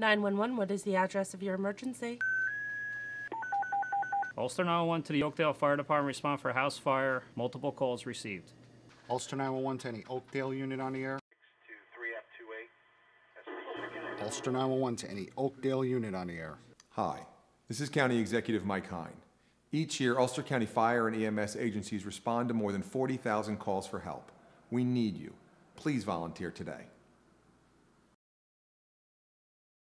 911, what is the address of your emergency? Ulster 911 to the Oakdale Fire Department, respond for house fire, multiple calls received. Ulster 911 to any Oakdale unit on the air. Ulster 911 to any Oakdale unit on the air. Hi, this is County Executive Mike Hein. Each year, Ulster County Fire and EMS agencies respond to more than 40,000 calls for help. We need you. Please volunteer today.